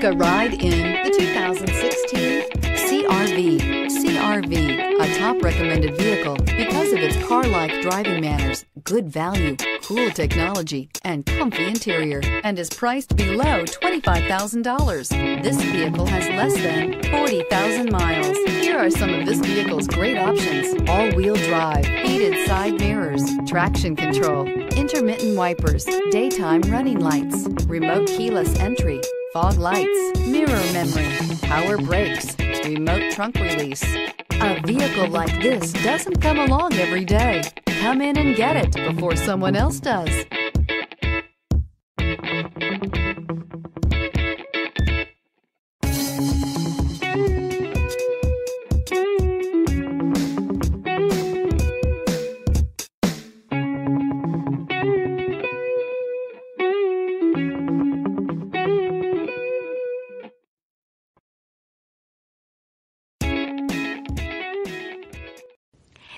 Take a ride in the 2016 CRV. CRV, a top recommended vehicle because of its car-like driving manners, good value, cool technology, and comfy interior, and is priced below $25,000. This vehicle has less than 40,000 miles. Here are some of this vehicle's great options. All-wheel drive, heated side mirrors, traction control, intermittent wipers, daytime running lights, remote keyless entry, fog lights, mirror memory, power brakes, remote trunk release. A vehicle like this doesn't come along every day. Come in and get it before someone else does.